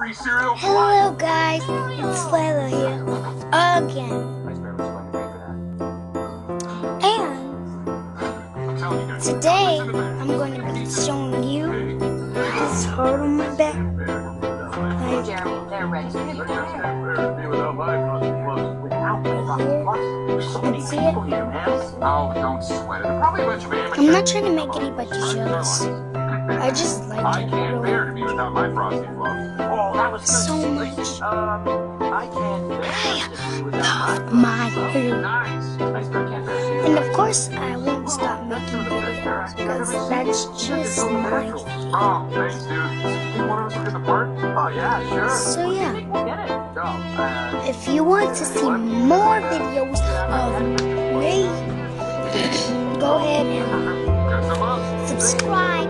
free cereal. Hello guys, it's Layla here again. And today I'm going to be showing you this hurt on my back. Like Jeremy, they're ready. can see it? Oh, don't sweat it. Probably a bunch of amateurs. I'm not trying to make anybody jealous. I just like I it can't bear to really be without my frosty fluff. Oh, that was so much. Um, I can't bear to be without love my hair. Nice. I still can't And of course I won't stop making videos because that's just my thing. Oh, thanks, dude. You want us to look at the park? Oh, yeah, sure. So yeah. Get it. Go. Uh, If you want to see more videos of me, go ahead and got some love. subscribe,